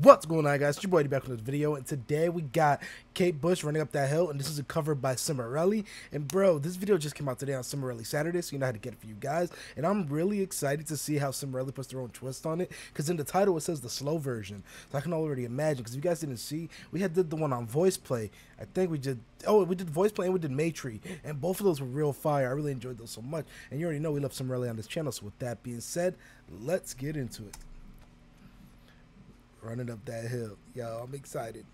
What's going on guys, it's your boy back with this video and today we got Kate Bush running up that hill and this is a cover by Cimorelli and bro this video just came out today on Cimorelli Saturday so you know how to get it for you guys. And I'm really excited to see how Cimorelli puts their own twist on it because in the title it says the slow version. So I can already imagine because if you guys didn't see we had did the one on Voiceplay. I think we did oh we did Voiceplay and we did Maytree and both of those were real fire. I really enjoyed those so much. And you already know we love Cimorelli on this channel so with that being said let's get into it running up that hill. Yo, I'm excited.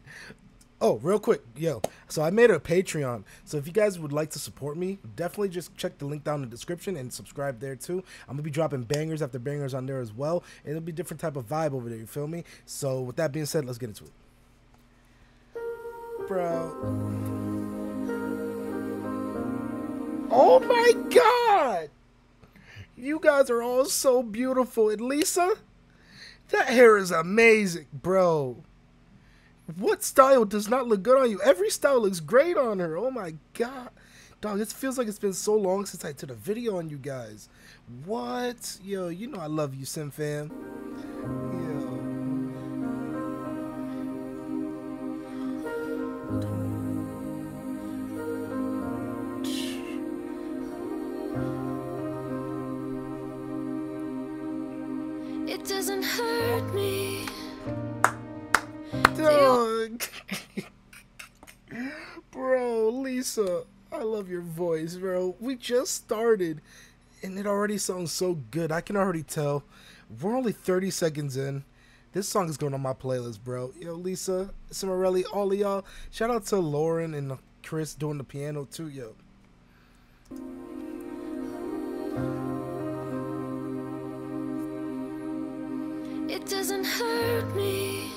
Oh, real quick, yo. So I made a Patreon. So if you guys would like to support me, definitely just check the link down in the description and subscribe there too. I'm gonna be dropping bangers after bangers on there as well. It'll be different type of vibe over there, you feel me? So with that being said, let's get into it. Bro. Oh my god! You guys are all so beautiful. And Lisa? That hair is amazing, bro. What style does not look good on you? Every style looks great on her. Oh my god. Dog, it feels like it's been so long since I did a video on you guys. What? Yo, you know I love you, Sim fam. It doesn't hurt me. Dog. bro, Lisa, I love your voice, bro. We just started and it already sounds so good. I can already tell. We're only 30 seconds in. This song is going on my playlist, bro. Yo, Lisa, Cimorelli, all of y'all. Shout out to Lauren and Chris doing the piano too, yo. It doesn't hurt me.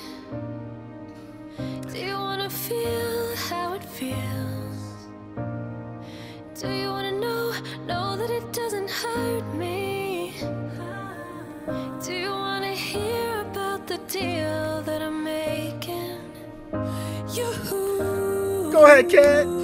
Do you wanna feel how it feels? Do you wanna know, know that it doesn't hurt me? Do you wanna hear about the deal that I'm making? You. Go ahead, Kat.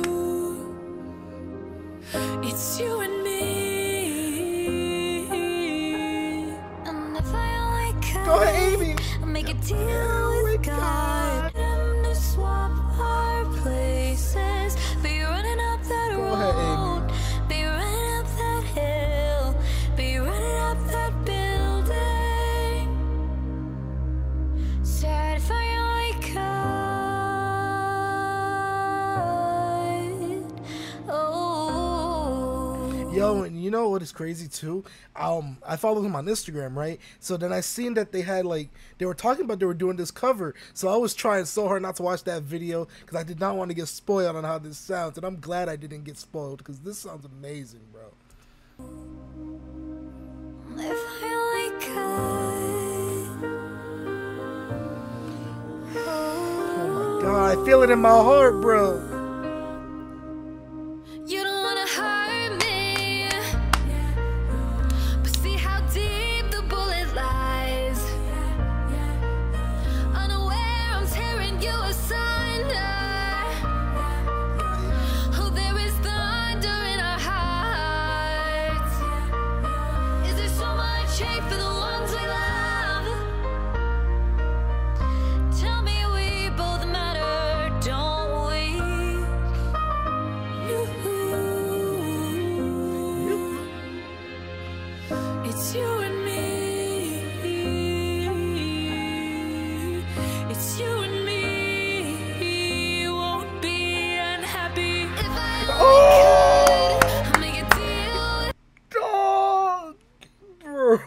Yo, and you know what is crazy too? Um, I followed him on Instagram, right? So then I seen that they had like they were talking about they were doing this cover. So I was trying so hard not to watch that video because I did not want to get spoiled on how this sounds, and I'm glad I didn't get spoiled because this sounds amazing, bro. If I only could. Oh my god, I feel it in my heart, bro.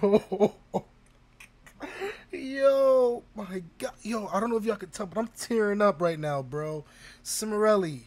Yo, my God, yo, I don't know if y'all can tell, but I'm tearing up right now, bro. Cimorelli,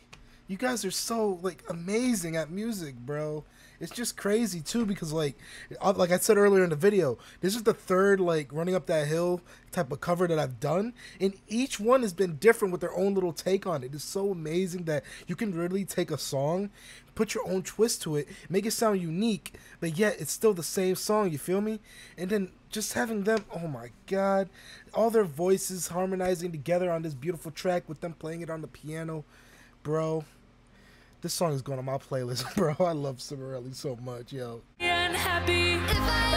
you guys are so like amazing at music, bro. It's just crazy too because like, uh, like I said earlier in the video, this is the third like running up that hill type of cover that I've done, and each one has been different with their own little take on it. It's so amazing that you can really take a song, put your own twist to it, make it sound unique, but yet it's still the same song. You feel me? And then just having them, oh my god, all their voices harmonizing together on this beautiful track with them playing it on the piano, bro. This song is going on my playlist, bro. I love Cimorelli so much, yo. unhappy if I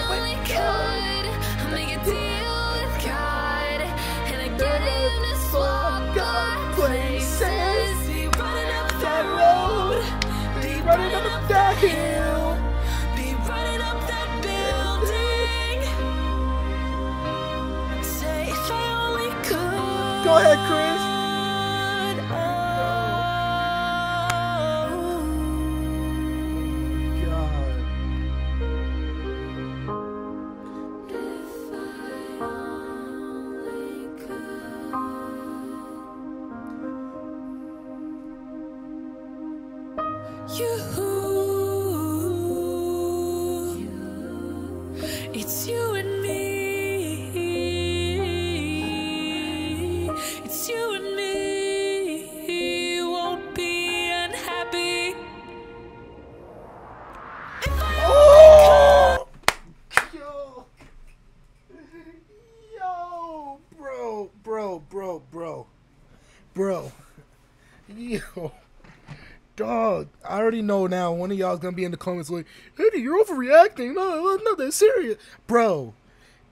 know now one of y'all's gonna be in the comments like, Eddy, you're overreacting. No, no, not that serious. Bro,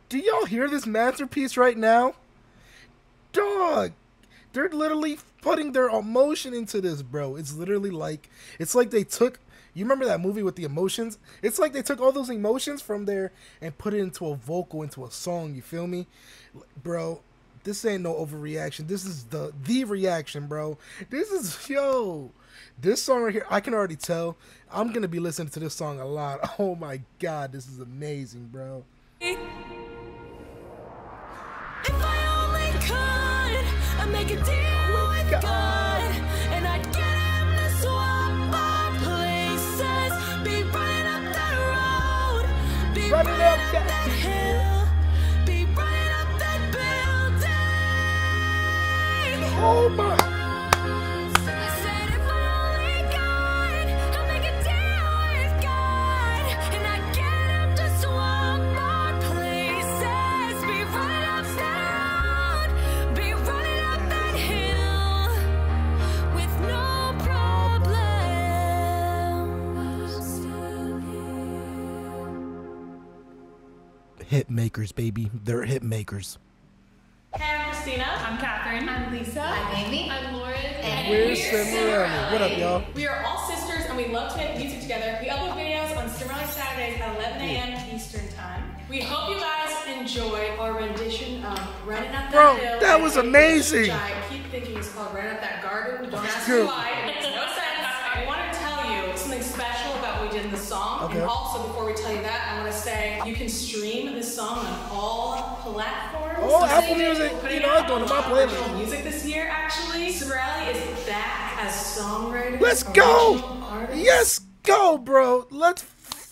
do y'all hear this masterpiece right now? Dog, they're literally putting their emotion into this, bro. It's literally like it's like they took you remember that movie with the emotions? It's like they took all those emotions from there and put it into a vocal, into a song, you feel me? Bro, this ain't no overreaction. This is the the reaction, bro. This is yo. This song right here, I can already tell. I'm gonna be listening to this song a lot. Oh my god, this is amazing, bro. If I makers, baby. They're hit makers. Hey, I'm Christina. I'm Catherine. I'm Lisa. I'm Amy. I'm Lauren. And Where's we're Cimorelli? What up, y'all? We are all sisters and we love to make music together. We upload videos on Cimorelli Saturdays at 11 a.m. Eastern Time. We hope you guys enjoy our rendition of Running Up That Bro, Hill. that was amazing. Which I keep thinking is called Running Up That Garden. Don't ask me why. in the song. Okay. And also, before we tell you that, I want to say you can stream this song on all platforms. Oh, Apple. Music. You know, going to my playlist. Music this year, actually. Cimorelli is back as songwriter. Let's go. artist. Yes, go, bro. Let's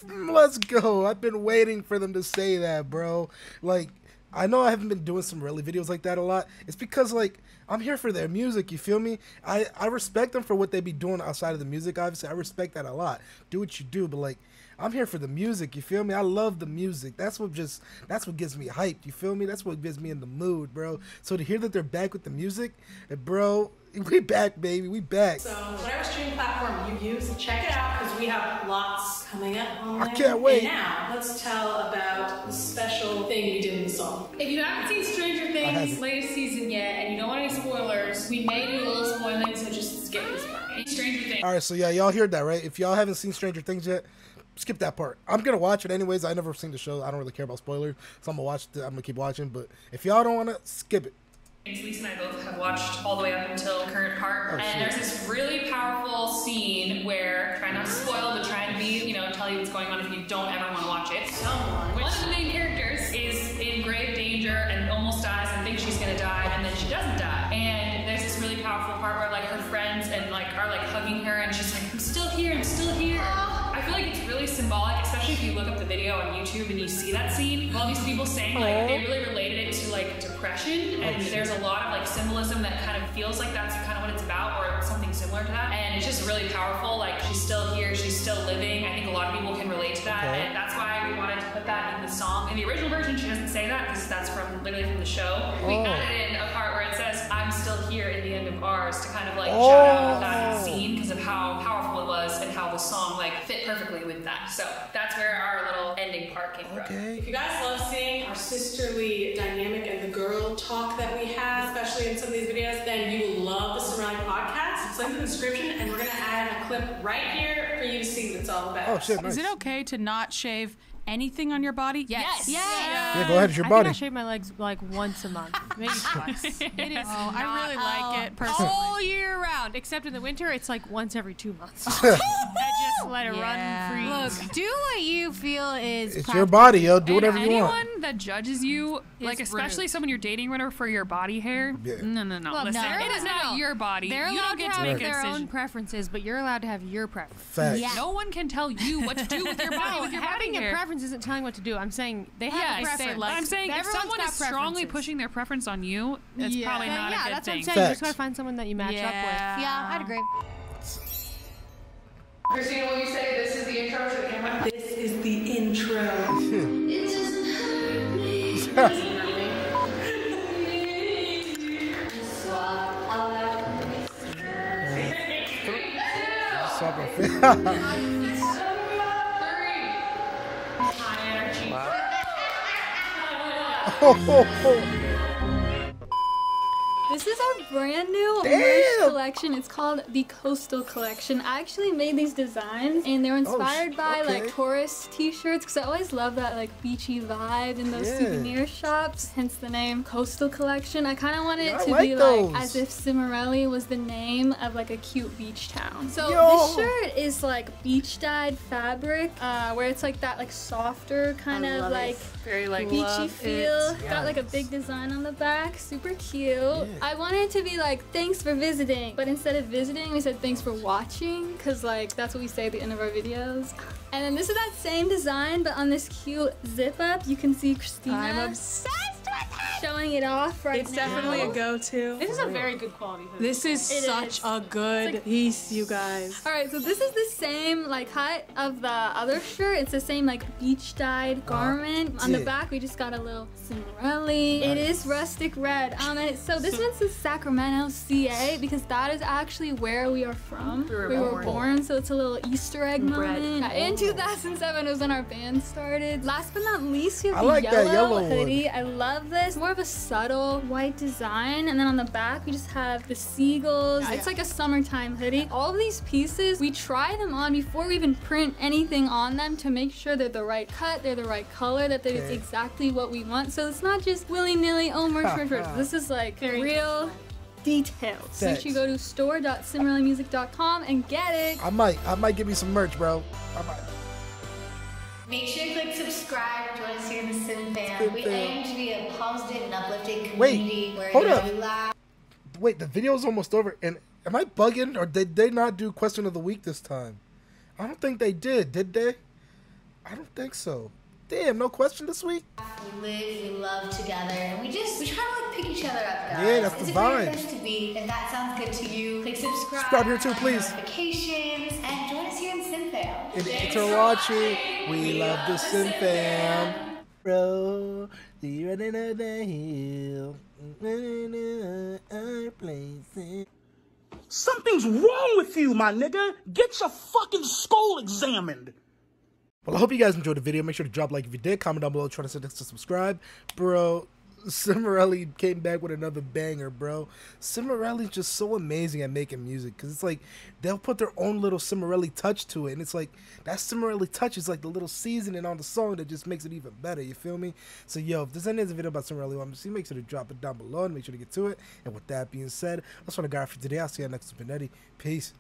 let's go. I've been waiting for them to say that, bro. Like, I know I haven't been doing some really videos like that a lot. It's because like I'm here for their music. You feel me? I I respect them for what they be doing outside of the music. Obviously, I respect that a lot. Do what you do, but like. I'm here for the music, you feel me? I love the music. That's what just that's what gets me hyped, you feel me? That's what gets me in the mood, bro. So to hear that they're back with the music, eh, bro, we back, baby. We back. So whatever streaming platform you use, check it out because we have lots coming up on I can't wait. And now let's tell about the special thing we did in the song. If you haven't seen Stranger. Things latest season yet and you don't want any spoilers, we may do a little spoiling, so just skip this part. Stranger Things. All right, so yeah, y'all heard that, right? If y'all haven't seen Stranger Things yet, skip that part. I'm gonna watch it anyways. I never seen the show. I don't really care about spoilers, so I'm gonna watch. The, I'm gonna keep watching. But if y'all don't wanna, skip it. Lisa and I both have watched all the way up until the current part, Oh, and there's this really powerful scene where, try not to spoil, but trying to be, you know, tell you what's going on if you don't ever want to watch it. Someone. One of the main characters is in grave danger and almost dies and thinks she's gonna die, and then she doesn't die. And there's this really powerful part where like her friends and like are like hugging her, and she's like, "I'm still here, I'm still here." Like it's really symbolic, especially if you look up the video on YouTube and you see that scene. All these people saying like they really related it to like depression, oh, and there's a lot of like symbolism that kind of feels like that's kind of what it's about, or something similar to that. And it's just really powerful. Like she's still here, she's still living. I think a lot of people can relate to that, Okay. and that's why we wanted to put that in the song. In the original version, she doesn't say that because that's from literally from the show. We Oh. added in a part where it says "I'm still here" in the end of ours to kind of like Oh. shout out oh. that scene because of how powerful it was and how the song like fit perfectly with that. So that's where our little ending part came from. Okay. If you guys love seeing our sisterly dynamic and the girl talk that we have, especially in some of these videos, then you will love the Surround podcast. It's linked in the description, and we're gonna add a clip right here for you to see what it's all about. Oh shit, nice. Is it okay to not shave anything on your body? Yes. Yes. Yeah, go ahead. It's your I body. think I shave my legs like once a month, maybe twice. it is. Oh, I really like it personally. All year round, except in the winter, it's like once every two months. I just let it Yeah. run free. Look, do what you feel is. It's your body, yo. Do And whatever you anyone want. that judges you, like especially rude. someone you're dating, whatever, for your body hair, Yeah. no, no, no. Look, Listen, no. it is No, not no. your body. They're you allowed don't get to to have make a their own preferences, but you're allowed to have your preference. Facts. Yeah. No one can tell you what to do with your body. with your Having body a hair. preference isn't telling what to do. I'm saying they have Yeah, a I preference. say, like, I'm saying if someone is strongly pushing their preference on you, it's probably not yeah, a good that's what I'm saying. You just gotta find someone that you match up with. Yeah. Yeah, I'd agree. Christina, will you say this is the intro to the camera? This is the intro. Hmm. It doesn't hurt me. Swap out. Stop my face. High energy. This is our brand new Damn. merch collection. It's called the Coastal Collection. I actually made these designs and they're inspired by okay. like tourist t-shirts because I always love that like beachy vibe in those Yeah. souvenir shops, hence the name Coastal Collection. I kind of wanted Yeah, it to like be those. like as if Cimorelli was the name of like a cute beach town. So Yo. this shirt is like beach dyed fabric uh, where it's like that like softer kind I of love it. like Very like beachy feel. it. Got like a big design on the back, super cute. I wanted it to be like thanks for visiting, but instead of visiting, we said thanks for watching, cause like that's what we say at the end of our videos. And then this is that same design, but on this cute zip up, you can see Christina. I'm obsessed showing it off right It's now. definitely a go-to. This is a very good quality. hoodie. This is It such is. a good like- piece, you guys. All right, so this is the same like cut of the other shirt. It's the same like beach dyed garment. On the back, we just got a little Cimorelli. It is rustic red. Um, and so this one's the Sacramento, CA, because that is actually where we are from. We were, born. so it's a little Easter egg Bread. moment. Yeah, in 2007 was when our band started. Last but not least, we have I the like that yellow, yellow one. hoodie. I love this. More of a subtle white design, and then on the back we just have the seagulls. It's like a summertime hoodie. All of these pieces, we try them on before we even print anything on them to make sure they're the right cut, they're the right color, that they're Okay. exactly what we want. So it's not just willy nilly. Oh, merch, merch, merch. This is like real. Details. So you Thanks. should go to store.cimorellimusic.com and get it. I might, I might give me some merch, bro. I might. Make sure you click subscribe. Join us here in the Sim Fam. Sim We aim to be a positive and uplifting Wait, community where hold up. we laugh. Wait, the video's almost over, and am I bugging, or did they not do question of the week this time? I don't think they did. Did they? I don't think so. Damn, no question this week. We live, we love together, and we just we try to like pick each other up, guys. Yeah, that's the it's a great vibe. place to be. If that sounds good to you, click subscribe. Subscribe here too, please. Notifications and join us here in Sim Fam. And thanks for watching. We love the Sim Bro, the running of the hill. Our places. Something's wrong with you, my nigga. Get your fucking skull examined. Well, I hope you guys enjoyed the video. Make sure to drop a like if you did. Comment down below. Try to send us to subscribe. Bro, Cimorelli came back with another banger, bro. Cimorelli's just so amazing at making music because it's like they'll put their own little Cimorelli touch to it. And it's like that Cimorelli touch is like the little seasoning on the song that just makes it even better. You feel me? So, yo, if there's any other video about Cimorelli to see, make sure to drop it down below and make sure to get to it. And with that being said, that's what I got for today. I'll see you next to time. Peace.